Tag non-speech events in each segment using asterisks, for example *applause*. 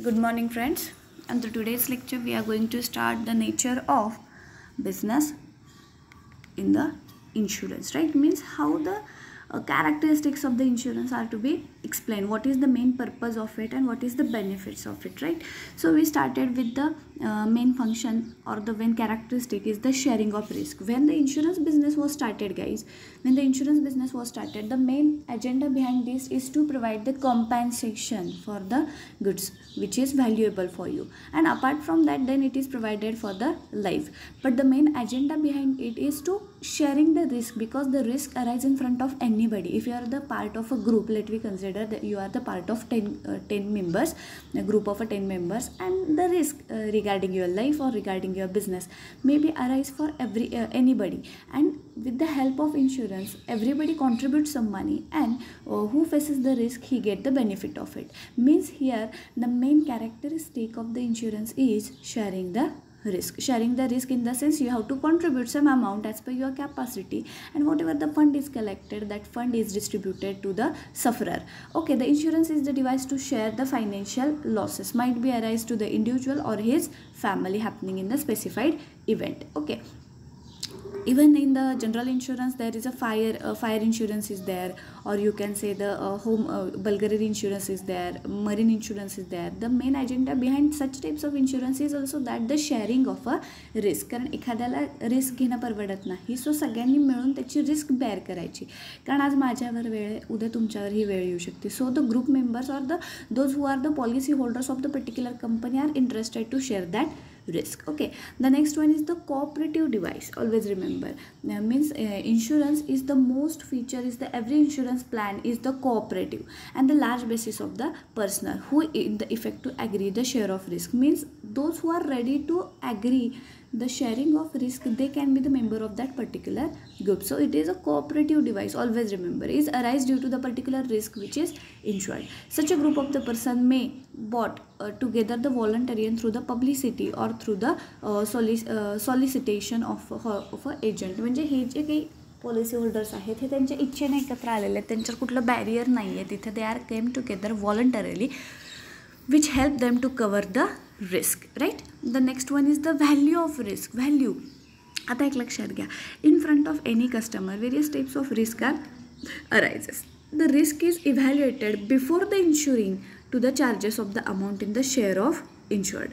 Good morning, friends. And the today's lecture, we are going to start the nature of business in the insurance, right? Means how the uh, characteristics of the insurance are to be explained. What is the main purpose of it and what is the benefits of it, right? So we started with the uh, main function or the main characteristic is the sharing of risk. When the insurance business was started, guys, when the insurance business was started, the main agenda behind this is to provide the compensation for the goods which is valuable for you. And apart from that, then it is provided for the life. But the main agenda behind it is to sharing the risk because the risk arises in front of anybody. If you are the part of a group, let me consider that you are the part of 10, uh, 10 members, a group of a 10 members, and the risk uh, regarding your life or regarding your business maybe arise for every uh, anybody. And with the help of insurance everybody contributes some money and uh, who faces the risk he get the benefit of it. Means here the main characteristic of the insurance is sharing the risk. Sharing the risk in the sense you have to contribute some amount as per your capacity and whatever the fund is collected that fund is distributed to the sufferer. Okay the insurance is the device to share the financial losses. Might be arise to the individual or his family happening in the specified event. Okay even in the general insurance there is a fire uh, fire insurance is there or you can say the uh, home uh, bulgari insurance is there marine insurance is there the main agenda behind such types of insurance is also that the sharing of a risk कारण एखाद्याला risk घेणं परवडत नाही so सगळ्यांनी मिळून त्याची risk bare करायची कारण आज माझ्यावर वेळ आहे उद्या तुमच्यावर ही वेळ येऊ शकते so the group members or the those who are the policy holders of the particular company are interested to share that risk. Okay the next one is the cooperative device. Always remember. Uh, means uh, insurance is the most feature is the every insurance plan is the cooperative and the large basis of the personal who in the effect to agree the share of risk. Means those who are ready to agree the sharing of risk they can be the member of that particular group so it is a cooperative device always remember is arise due to the particular risk which is insured such a group of the person may bought uh, together the voluntary and through the publicity or through the uh, solic- uh, solicitation of, of a agent म्हणजे हे जे काही policy holders आहेत हे त्यांच्या इच्छेने एकत्र आलेले आहेत त्यांच्यावर कुठलं बॅरियर नाही आहे तिथे they are came together voluntarily which help them to cover the risk right the next one is the value of risk value आता एक लक्षात घ्या. In front of any customer various types of risk are arises the risk is evaluated before the insuring to the charges of the amount in the share of insured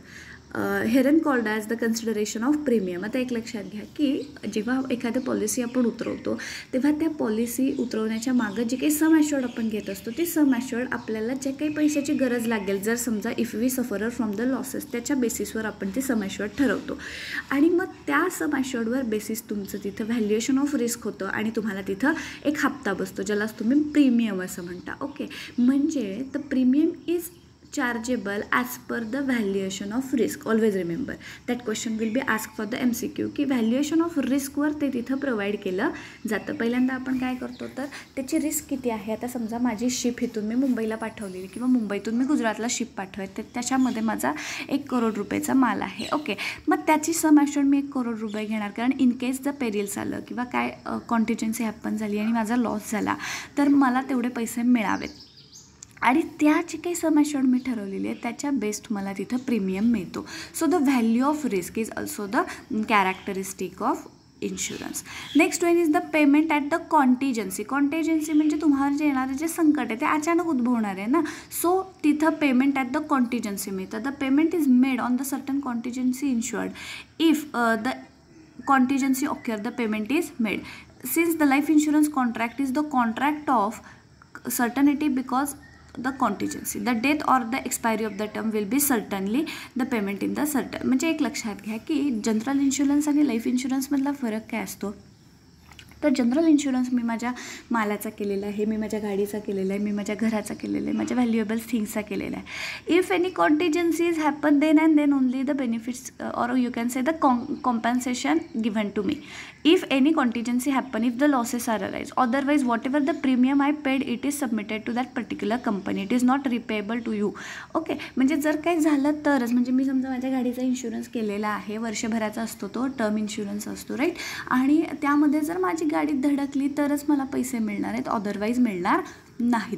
herein called as the consideration of premium आता एक लक्षात घ्या की जेव्हा एखादं policy आपण उतरवतो तेव्हा त्या पॉलिसी उतरवण्याच्या मागं जे काही सम ॲश्युअर्ड आपण घेत असतो ते सम ॲश्युअर्ड आपल्याला जे काही पैशाची गरज लागेल जर समजा if we sufferer from the losses त्याच्या बेसिसवर आपण ते सम ॲश्युअर्ड ठरवतो. आणि मग त्या सम ॲश्युअर्डवर बेसिस तुमचं तिथं व्हॅल्युएशन ऑफ रिस्क होतं आणि तुम्हाला तिथं एक हप्ता बसतो ज्यालाच तुम्ही प्रीमियम असं म्हणता. ओके म्हणजे the premium is chargeable as per the valuation of risk always remember that question will be ask for the M C Q की व्हॅल्युएशन ऑफ रिस्कवर ते तिथं प्रोव्हाइड केलं जातं. पहिल्यांदा आपण काय करतो तर त्याची रिस्क किती आहे? आता समजा माझी शिप इथून मी मुंबईला पाठवलेली किंवा मुंबईतून मी गुजरातला शिप पाठवत तर त्याच्यामध्ये माझा एक करोड रुपयेचा माल आहे. ओके मग त्याची सम ॲश्युअर्ड मी एक करोड रुपये घेणार. कारण इन केस द पेरिल्स आलं किंवा काय कॉन्टिजन्सी हॅपन झाली आणि माझा लॉस झाला तर मला तेवढे पैसे मिळावेत. आणि त्या जी काही सम मी ठरवलेली आहे त्याच्या बेस्ट मला तिथं प्रीमियम मिळतो. So the value of risk is also the characteristic of insurance next one is the payment at the contingency contingency म्हणजे तुम्हाला जे येणारे जे संकट आहे ते अचानक उद्भवणार आहे ना? सो तिथं पेमेंट ॲट द कॉन्टिजन्सी मिळतं. The payment is made on the certain contingency insured if the contingency occur the payment is made since the life insurance contract is the contract of certainty because the contingency the death or the expiry of the term will be certainly the payment in the certain म्हणजे एक लक्षात घ्या की general insurance आणि life इन्शुरन्समधला फरक काय असतो? तर जनरल इन्शुरन्स मी माझ्या मालाचा केलेला आहे मी माझ्या गाडीचा केलेला आहे मी माझ्या घराचा केलेला आहे माझ्या व्हॅल्युएबल थिंग्सचा केलेला आहे. If any contingencies happen then and then only the benefits or you can say the com compensation given to me if any contingency happen if the losses are arise otherwise whatever the premium I paid it is submitted to that particular company it is not repayable to you okay म्हणजे जर काही झालं तरच म्हणजे मी समजा माझ्या गाडीचा insurance केलेला आहे वर्षभराचा असतो तो टर्म इन्शुरन्स असतो राईट आणि त्यामध्ये जर माझी गाडीत धडकली तरच मला पैसे मिळणार आहेत अदरवाईज मिळणार नाहीत.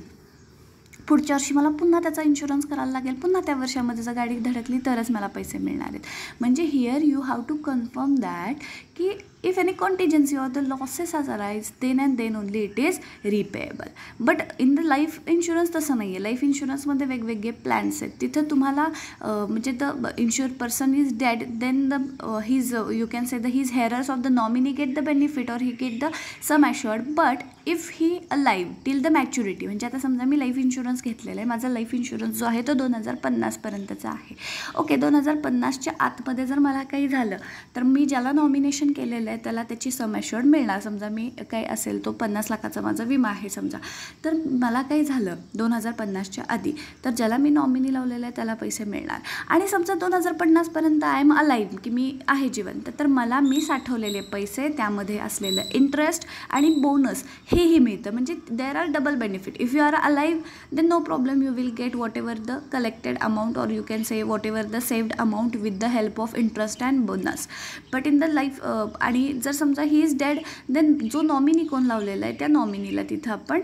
पुढच्या वर्षी मला पुन्हा त्याचा इन्शुरन्स करायला लागेल पुन्हा त्या वर्षामध्ये जर गाडी धडकली तरच मला पैसे मिळणार आहेत. म्हणजे here you have to confirm that की if any contingency or the losses has arise then and then only it is repayable. But in the life insurance तसं नाही आहे लाईफ इन्शुरन्समध्ये वेगवेगळे प्लॅन्स आहेत. तिथं तुम्हाला म्हणजे the insure person is dead then the his you can say the his heirs of the nominee get the benefit or he get the sum assured but if he alive till the maturity म्हणजे आता समजा मी life insurance घेतलेला आहे. माझा life insurance जो आहे तो दोन हजार पन्नासपर्यंतचा आहे. ओके दोन हजार पन्नासच्या आतमध्ये जर मला काही झालं तर मी ज्याला नॉमिनेशन केलेलं आहे त्याला त्याची सम ॲश्युअर्ड मिळणार. समजा मी काही असेल तो पन्नास लाखाचा माझा विमा आहे समजा. तर मला काही झालं दोन हजार पन्नासच्या आधी तर ज्याला मी नॉमिनी लावलेलं आहे त्याला पैसे मिळणार. आणि समजा दोन हजार पन्नासपर्यंत आय एम अलाईव्ह की मी आहे जिवंत तर मला मी साठवलेले पैसे त्यामध्ये असलेलं इंटरेस्ट आणि बोनस हेही मिळतं. म्हणजे there are double benefit if you are alive then no problem you will get whatever the collected amount or you can say whatever the saved amount with the help of interest and bonus but in the life आणि आणि जर समजा he is dead then जो nominee कोण लावलेला आहे त्या नॉमिनीला तिथं आपण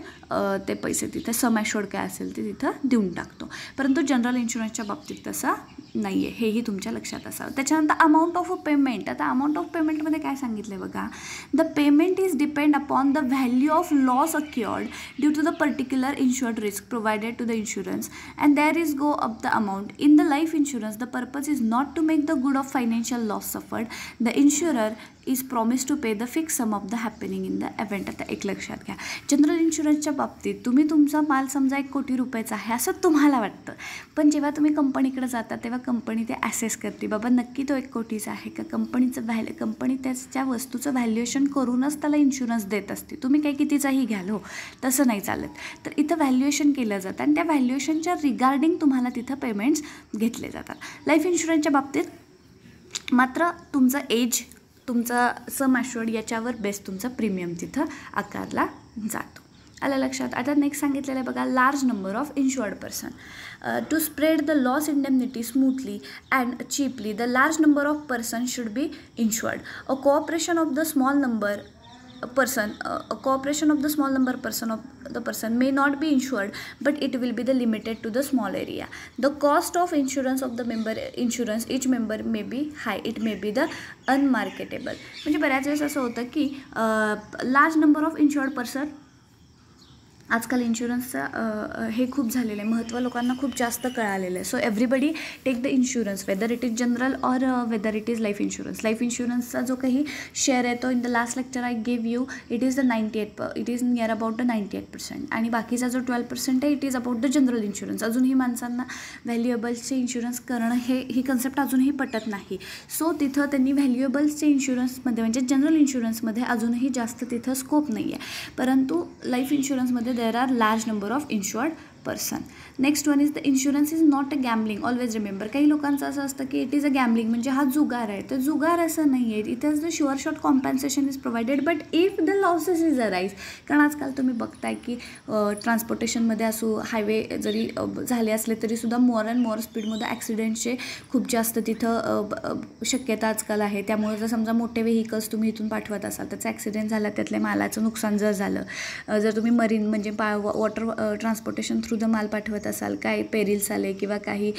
ते पैसे तिथे समॅशोड काय असेल ते तिथं देऊन टाकतो. परंतु जनरल इन्शुरन्सच्या बाबतीत तसा नाही आहे हेही तुमच्या लक्षात असावं. त्याच्यानंतर अमाऊंट ऑफ पेमेंट आता अमाऊंट ऑफ पेमेंटमध्ये काय सांगितलं आहे बघा? The payment is depend upon the value of loss occurred due to the particular insured risk provided to the insurance and there is go up the amount in the life insurance the purpose is not to make the good of financial loss suffered the insurer is promise to pay the fix sum of the happening in the event आता एक लक्षात घ्या. General इन्शुरन्सच्या बाबतीत तुम्ही तुमचा माल समजा एक कोटी रुपयाचा आहे असं तुम्हाला वाटतं. पण जेव्हा तुम्ही कंपनीकडे जाता तेव्हा कंपनी ते ॲसेस करते बाबा नक्की तो एक कोटीचा आहे का? कंपनीचं व्हॅल्यू कंपनी त्याच्या वस्तूचं व्हॅल्युएशन करूनच त्याला इन्शुरन्स देत असते. तुम्ही काही कितीचाही घ्याल हो. तसं नाही चालत. तर इथं व्हॅल्युएशन केलं जातं आणि त्या व्हॅल्युएशनच्या रिगार्डिंग तुम्हाला तिथं पेमेंट्स घेतले जातात. लाईफ इन्शुरन्सच्या बाबतीत मात्र तुमचं एज तुमचा सम ॲश्युअर्ड याच्यावर बेस्ट तुमचा प्रीमियम तिथं आकारला जातो. आलं लक्षात? आता नेक्स्ट सांगितलेलं आहे बघा large number of insured person to spread the loss indemnity smoothly and cheaply the large number of person should be insured a cooperation of the small number person uh, a cooperation of the small number person of the person may not be insured but it will be the limited to the small area the cost of insurance of the member insurance each member may be high it may be the unmarketable म्हणजे बऱ्याच वेळेस असं होतं की large number of insured person आजकाल इन्शुरन्सचं हे खूप झालेलं आहे. महत्त्व लोकांना खूप जास्त कळालेलं आहे. So everybody take the insurance whether it is general or whether it is life insurance life इन्शुरन्सचा जो काही शेअर आहे तो in the last lecture I give you it is the ninety eight प it is near about the ninety eight percent आणि बाकीचा जो twelve percent आहे it is about the general insurance अजूनही माणसांना व्हॅल्युएबल्सचे इन्शुरन्स करणं हे ही कन्सेप्ट अजूनही पटत नाही. सो तिथं त्यांनी व्हॅल्युएबल्सचे इन्शुरन्समध्ये म्हणजे जनरल इन्शुरन्समध्ये अजूनही जास्त तिथं स्कोप नाही आहे परंतु लाईफ इन्शुरन्समध्ये there are large number of insured person next one is the insurance is not a gambling always remember काही लोकांचं असं असतं की इट इज अ गॅमलिंग म्हणजे हा जुगार आहे. तर जुगार असं नाही आहे it is the sure shot compensation is provided but if the losses is arise कारण आजकाल तुम्ही बघताय की ट्रान्सपोर्टेशनमध्ये असो हायवे जरी झाले असले तरीसुद्धा मोर अँड मोर स्पीडमध्ये ॲक्सिडेंटचे खूप जास्त तिथं शक्यता आजकाल आहे. त्यामुळे जर समजा मोठे व्हेकल्स तुम्ही इथून पाठवत असाल त्याचा ॲक्सिडेंट झाला त्यातल्या मालाचं नुकसान जर झालं जर तुम्ही मरीन म्हणजे पा वॉटर ट्रान्सपोर्टेशन थ्रू द माल पाठवत असाल काय पेरिल्स आले किंवा काही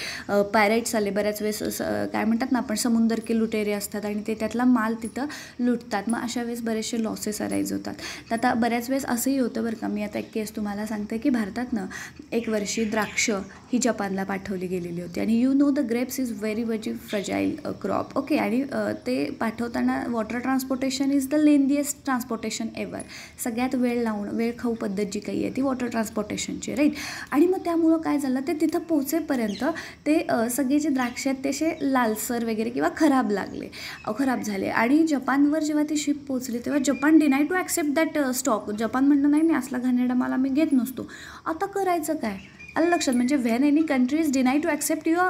पॅरेट्स आले बऱ्याच वेळेस काय म्हणतात ना आपण समुंदर के लुटेरे असतात आणि ते त्यातला माल तिथं लुटतात. मग अशा वेळेस बरेचसे लॉसेस अराईज होतात. तर आता बऱ्याच वेळेस असंही होतं बरं का मी आता एक केस तुम्हाला सांगते की भारतातनं एक वर्षी द्राक्ष ही जपानला पाठवली गेलेली होती. आणि you know the grapes is very very fragile crop okay आणि ते पाठवताना water transportation is the lengthiest transportation ever सगळ्यात वेळ लावून वेळ खाऊ पद्धत जी काही आहे ती वॉटर ट्रान्सपोर्टेशनची राईट आणि मग त्यामुळं काय झालं ते तिथं पोचेपर्यंत ते सगळे जे द्राक्ष आहेत तसे लालसर वगैरे किंवा खराब लागले खराब झाले. आणि जपानवर जेव्हा ती शिप पोचली तेव्हा Japan deny to accept that stock Japan म्हणणं नाही नाही असला घाणेरडा मला मी घेत नसतो. आता करायचं काय? आलं लक्षात? म्हणजे when any countries deny to accept your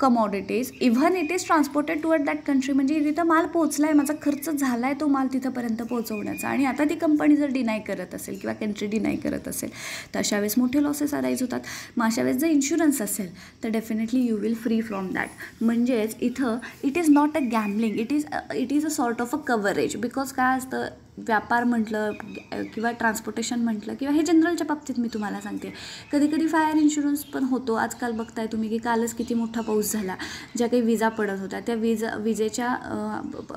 commodities even it is transported toward that country म्हणजे तिथं माल पोचला आहे माझा खर्च झाला आहे तो माल तिथंपर्यंत पोहोचवण्याचा. आणि आता ती कंपनी जर डिनाय करत असेल किंवा कंट्री डिनाय करत असेल तर अशा वेळेस मोठे लॉसेस अराईज होतात. मग अशा वेळेस जर इन्शुरन्स असेल तर definitely you will free from that म्हणजेच इथं it is not a gambling it is it is a sort of a coverage because काय असतं व्यापार म्हटलं किंवा ट्रान्सपोर्टेशन म्हटलं किंवा हे जनरलच्या बाबतीत मी तुम्हाला सांगते. कधी कधी फायर इन्शुरन्स पण होतो. आजकाल बघताय तुम्ही की कालच किती मोठा पाऊस झाला. ज्या काही विजा पडत होत्या त्या विजा विजेच्या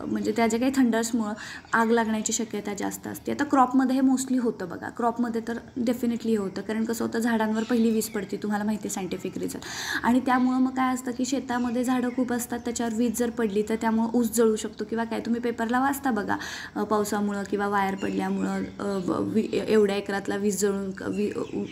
म्हणजे त्या ज्या काही थंडर्समुळं आग लागण्याची शक्यता जास्त असते. आता क्रॉपमध्ये हे मोस्टली होतं बघा. क्रॉपमध्ये तर डेफिनेटली होतं. कारण कसं होतं झाडांवर पहिली वीज पडते तुम्हाला माहिती आहे सायंटिफिक रिझन आणि त्यामुळं मग काय असतं की शेतामध्ये झाडं खूप असतात त्याच्यावर वीज जर पडली तर त्यामुळं ऊस जळू शकतो किंवा काय. तुम्ही पेपरला वाचता बघा पावसामुळं. किंवा वायर पडल्यामुळं वि एवढ्या एकरातला वीज जळून वी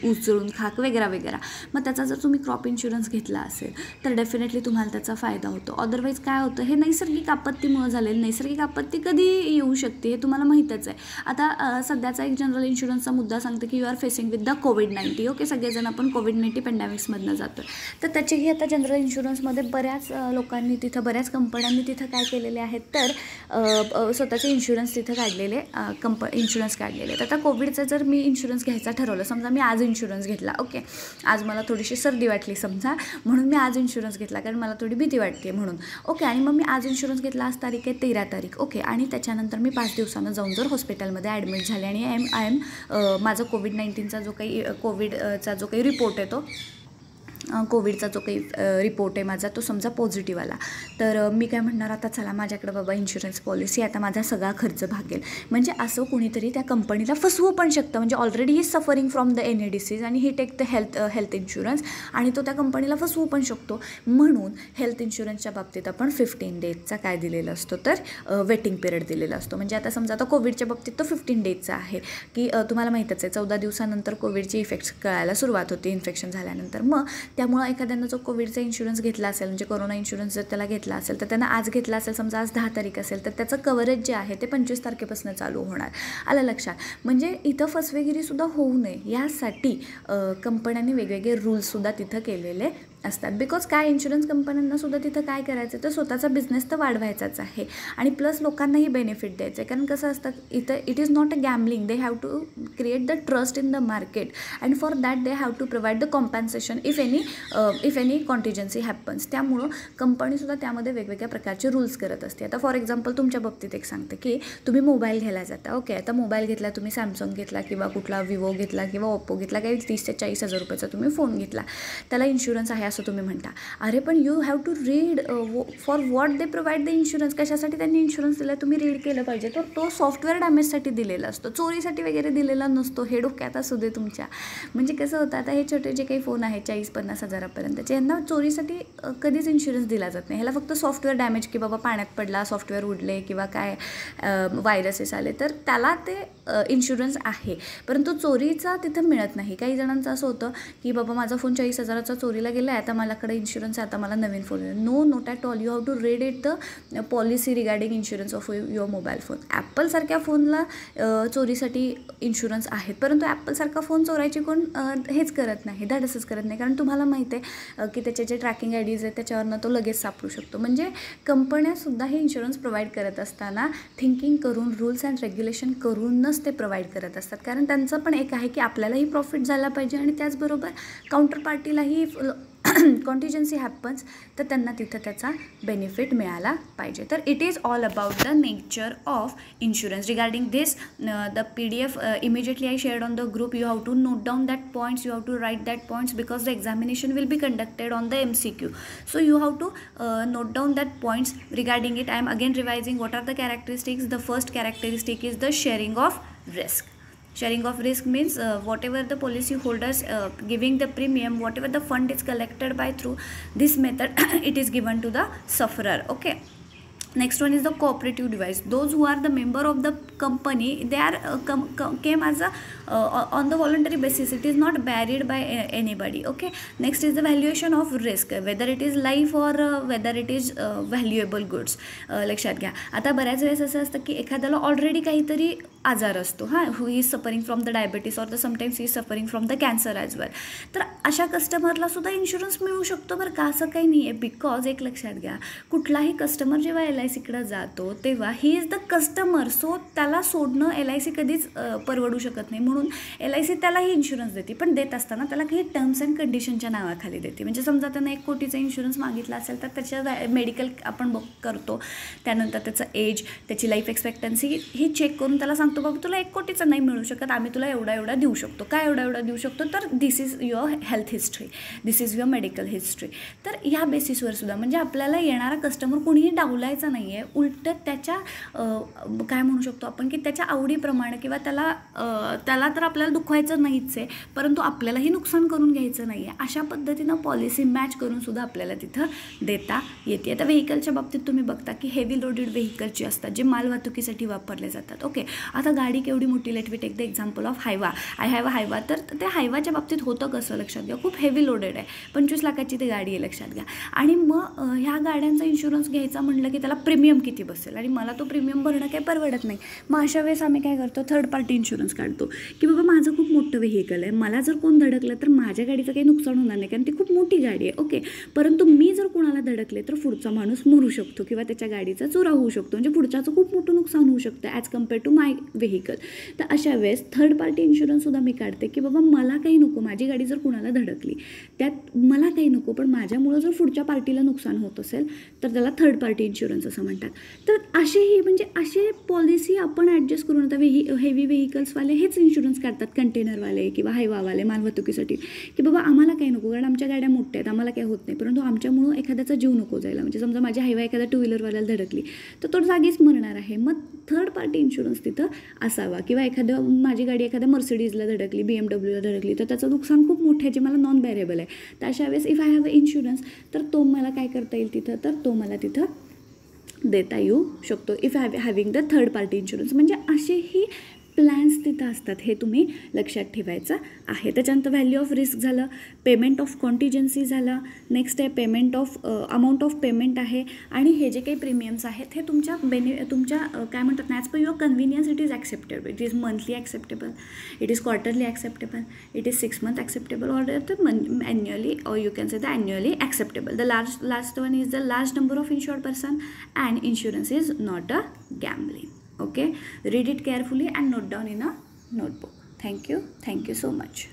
ऊस जळून खाक वगैरे वगैरे. मग त्याचा जर तुम्ही क्रॉप इन्शुरन्स घेतला असेल तर डेफिनेटली तुम्हाला त्याचा फायदा होतो. अदरवाईज काय होतं हे नैसर्गिक आपत्तीमुळं झालेलं नैसर्गिक आपत्ती कधी येऊ शकते हे तुम्हाला माहीतच आहे. आता सध्याचा एक जनरल इन्शुरन्सचा मुद्दा सांगतो की you are facing with the COVID ninety okay? सगळेजण आपण कोविड नाईन्टी पेंडॅमिक्समधनं जातो तर त्याचेही आता जनरल इन्शुरन्समध्ये बऱ्याच लोकांनी तिथं बऱ्याच कंपन्यांनी तिथं काय केलेले आहेत तर स्वतःचे इन्शुरन्स तिथं काढलेले कंप इन्शुरन्स काढलेले आहेत. आता कोविडचा जर मी इन्शुरन्स घ्यायचा ठरवलं समजा मी आज इन्शुरन्स घेतला ओके आज मला थोडीशी सर्दी वाटली समजा म्हणून मी आज इन्शुरन्स घेतला कारण मला थोडी भीती वाटते म्हणून. ओके आणि मग मी आज इन्शुरन्स घेतला आज तारीख आहे तेरा तारीख ओके आणि त्याच्यानंतर मी पाच दिवसानं जाऊन जर हॉस्पिटलमध्ये ॲडमिट झाले आणि आय एम आय एम माझा कोविड नाईन्टीनचा जो काही कोविडचा जो काही रिपोर्ट येतो कोविडचा जो काही रिपोर्ट आहे माझा तो समजा पॉझिटिव्ह आला. तर मी काय म्हणणार आता चला माझ्याकडे बाबा इन्शुरन्स पॉलिसी आता माझा सगळा खर्च भागेल. म्हणजे असं कोणीतरी त्या कंपनीला फसवू पण शकतं. म्हणजे already he suffering from the any disease आणि he take the health health insurance आणि तो त्या कंपनीला फसवू पण शकतो. म्हणून हेल्थ इन्शुरन्सच्या बाबतीत आपण फिफ्टीन डेजचा काय दिलेला असतो तर वेटिंग पिरियड दिलेला असतो. म्हणजे आता समजा आता कोविडच्या बाबतीत तो फिफ्टीन डेजचा आहे. की तुम्हाला माहीतच आहे चौदा दिवसानंतर कोविडचे इफेक्ट्स कळायला सुरुवात होते इन्फेक्शन झाल्यानंतर. मग त्यामुळं एखाद्यानं जो कोविडचा इन्शुरन्स घेतला असेल म्हणजे कोरोना इन्शुरन्स जर त्याला घेतला असेल तर त्यांना आज घेतला असेल समजा आज दहा तारीख असेल तर त्याचं कवरेज जे आहे ते पंचवीस तारखेपासून चालू होणार. आलं लक्षात? म्हणजे इथं फसवेगिरीसुद्धा होऊ नये. यासाठी कंपन्यांनी वेगवेगळे रूल्ससुद्धा तिथं केलेले असतात. बिकॉज काय इन्शुरन्स कंपन्यांना सुद्धा तिथं काय करायचं तर स्वतःचा बिझनेस तर वाढवायचाच आहे. आणि प्लस लोकांनाही बेनिफिट द्यायचं आहे कारण कसं असतं इथं it is not a gambling they have to create the trust in the market and for that they have to provide the compensation if any if any contingency happens त्यामुळं कंपनीसुद्धा त्यामध्ये वेगवेगळ्या प्रकारचे रूल्स करत असते. आता फॉर एक्झाम्पल तुमच्या बाबतीत एक सांगते की तुम्ही मोबाईल घ्यायला जाता ओके आता मोबाईल घेतला तुम्ही सॅमसंग घेतला किंवा कुठला विवो घेतला किंवा ओप्पो घेतला काही तीस ते चाळीस हजार रुपयाचा तुम्ही फोन घेतला. त्याला इन्शुरन्स आहे असं तुम्ही म्हणता. अरे पण you have to read for what they provide the insurance कशासाठी त्यांनी इन्शुरन्स दिला? तुम्ही रीड केलं पाहिजे. तर तो सॉफ्टवेअर डॅमेजसाठी दिलेला असतो. चोरीसाठी वगैरे दिलेला नसतो. हे डोक्यात असू दे तुमच्या. म्हणजे कसं होतं आता हे छोटे जे काही फोन आहेत चाळीस पन्नास हजारापर्यंतचे यांना चोरीसाठी कधीच इन्शुरन्स दिला जात नाही. ह्याला फक्त सॉफ्टवेअर डॅमेज की बाबा पाण्यात पडला सॉफ्टवेअर उडले किंवा काय व्हायरसेस आले तर त्याला ते इन्शुरन्स आहे. परंतु चोरीचा तिथं मिळत नाही. काही जणांचं असं होतं की बाबा माझा फोन चाळीस हजाराचा चोरीला गेला आहे आता माझ्याकडे इन्शुरन्स आहे आता मला नवीन phone no note at all you have to read it the policy regarding insurance of your mobile phone ॲपलसारख्या फोनला चोरीसाठी इन्शुरन्स आहेत. परंतु ॲपलसारखा फोन चोरायची कोण हेच करत नाही. धाडसच करत नाही. कारण तुम्हाला माहीत आहे की त्याचे जे ट्रॅकिंग आय डीज आहेत त्याच्यावरनं तो लगेच सापडू शकतो. म्हणजे कंपन्यासुद्धा हे इन्शुरन्स प्रोव्हाइड करत असताना थिंकिंग करून रूल्स अँड रेग्युलेशन करूनच ते प्रोव्हाइड करत असतात. कारण त्यांचं पण एक आहे की आपल्यालाही प्रॉफिट झाला पाहिजे आणि त्याचबरोबर काउंटर पार्टीलाही *clears throat* कॉन्टिजन्सी हॅपन्स तर त्यांना तिथं त्याचा बेनिफिट मिळाला पाहिजे. तर it is all about the nature of insurance regarding this the P D F immediately I shared on the group you have to note down that points you have to write that points because the examination will be conducted on the M C Q so you have to note down that points regarding it I am again revising what are the characteristics the first characteristic is the sharing of risk sharing of risk means uh, whatever the policy holders uh, giving the premium whatever the fund is collected by through this method *coughs* it is given to the sufferer. Okay. Next one is the cooperative device. Those who are the member of the company they are uh, com- com- came as a uh, on the voluntary basis. It is not buried by a- anybody okay? Next is the valuation of risk whether it is life or uh, whether it is uh, valuable goods uh, लक्षात घ्या. आता बऱ्याच वेळेस असं असतं की एखाद्याला already काहीतरी आजार असतो हां? Who is suffering from the diabetes or the sometimes is suffering from the cancer as well तर अशा कस्टमरला सुद्धा इन्शुरन्स मिळू शकतो बरं का? असं काही नाही आहे बिकॉज एक लक्षात घ्या कुठलाही कस्टमर जेव्हा एल आय सीकडं जातो तेव्हा he is the customer so त्या त्याला सोडणं एल आय सी कधीच परवडू शकत नाही. म्हणून एल आय सी त्यालाही इन्शुरन्स देते. पण देत असताना त्याला काही टर्म्स अँड कंडिशनच्या नावाखाली देते. म्हणजे समजा त्यानं एक कोटीचा इन्शुरन्स मागितला असेल तर त्याच्या मेडिकल आपण बघ करतो. त्यानंतर त्याचं एज त्याची लाईफ एक्सपेक्टन्सी ही चेक करून त्याला सांगतो बाबा तुला एक कोटीचं नाही मिळू शकत. आम्ही तुला एवढा एवढा देऊ शकतो. काय एवढा एवढा देऊ शकतो? तर this is your health history this is your medical history तर ह्या बेसिसवर सुद्धा म्हणजे आपल्याला येणारा कस्टमर कोणीही डावलायचा नाही आहे उलट त्याच्या काय म्हणू शकतो आपण की त्याच्या आवडीप्रमाणे किंवा त्याला त्याला तर आपल्याला दुखवायचं नाहीच आहे परंतु आपल्यालाही नुकसान करून घ्यायचं नाही आहे अशा पद्धतीनं पॉलिसी मॅच करून सुद्धा आपल्याला तिथं देता येते. आता व्हेकलच्या बाबतीत तुम्ही बघता की हेवी लोडेड व्हेकलची असतात जे मालवाहतुकीसाठी वापरले जातात. ओके आता गाडी केवढी मोठी let we take the example of Hyva I have a Hyva तर त्या हायवाच्या बाबतीत होतं कसं लक्षात घ्या? खूप हेवी लोडेड आहे. पंचवीस लाखाची ती गाडी आहे लक्षात घ्या. आणि मग ह्या गाड्यांचा इन्शुरन्स घ्यायचा म्हटलं की त्याला प्रीमियम किती बसेल? आणि मला तो प्रीमियम भरणं काही परवडत नाही. मग अशा वेळेस आम्ही काय करतो थर्ड पार्टी इन्शुरन्स काढतो. की बाबा माझं खूप मोठं व्हेकल आहे. मला जर कोण धडकलं तर माझ्या गाडीचं काही नुकसान होणार नाही. कारण ती खूप मोठी गाडी आहे. ओके परंतु मी जर कोणाला धडकले तर पुढचा माणूस मरू शकतो किंवा त्याच्या गाडीचा चुरा होऊ शकतो. म्हणजे पुढच्याचं खूप मोठं नुकसान होऊ शकतं as compare to my vehicle तर अशा वेळेस थर्ड पार्टी इन्शुरन्ससुद्धा मी काढते की बाबा मला काही नको. माझी गाडी जर कुणाला धडकली त्यात मला काही नको पण माझ्यामुळं जर पुढच्या पार्टीला नुकसान होत असेल तर त्याला थर्ड पार्टी इन्शुरन्स असं म्हणतात. तर असेही म्हणजे असे पॉलिसी आपण ॲडजस्ट करून आता वेही हेवी व्हेकल्सवाले हेच इन्शुरन्स काढतात कंटेनरवाले किंवा हायवावाले मालवाहतुकीसाठी. की बाबा आम्हाला काही नको कारण आमच्या गाड्या मोठ्या आहेत आम्हाला काही होत नाही. परंतु आमच्यामुळं एखाद्याचा जीव नको जायला. म्हणजे समजा माझी हायवा एखाद्या टू व्हीलरवाल्याला धडकली तर तो जागीच मरणार आहे. मग थर्ड पार्टी इन्शुरन्स तिथं असावा. किंवा एखाद्या माझी गाडी एखाद्या मर्सिडीजला धडकली बी एम डब्ल्यूला धडकली तर त्याचं नुकसान खूप मोठं आहे जे मला नॉन बॅरेबल आहे. तर अशा वेळेस if I have a insurance तर तो मला काय करता येईल तिथं? तर तो मला तिथं देता येऊ शकतो. If have having the third party insurance म्हणजे असेही प्लॅन्स तिथं असतात हे तुम्ही लक्षात ठेवायचं आहे. त्याच्यानंतर व्हॅल्यू ऑफ रिस्क झालं पेमेंट ऑफ कॉन्टिजन्सी झालं नेक्स्ट आहे payment of amount of payment आहे आणि हे जे काही प्रीमियम्स आहेत हे तुमच्या बेनि तुमच्या काय म्हणतात ना as per your convenience it is acceptable it is monthly acceptable it is quarterly acceptable it is six month acceptable or the man annually or you can say the annually acceptable the large last one is the large number of insured person and insurance is not a gambling okay? Read it carefully and note down in a notebook. Thank you. Thank you so much